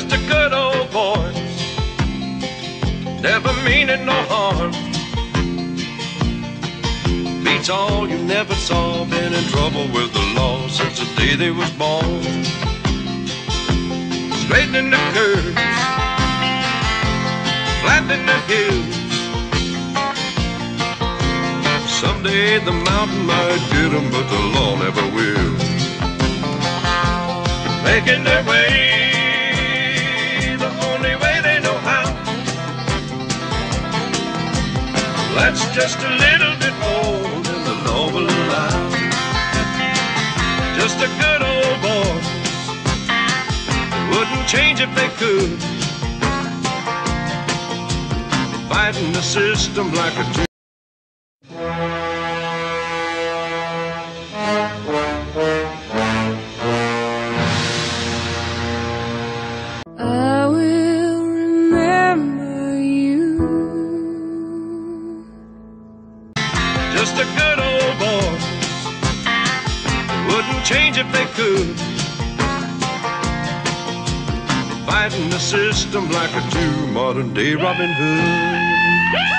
just a good old boy, never meaning no harm. Beats all you never saw, been in trouble with the law since the day they was born. Straightening the curves, flattening the hills. Someday the mountain might get 'em, but the law never will. Making their way. That's just a little bit more than the will allow. Just a good old boy. Wouldn't change if they could. Fighting the system like a Just a good old boy. Wouldn't change if they could. Fighting the system like a true modern day Robin Hood.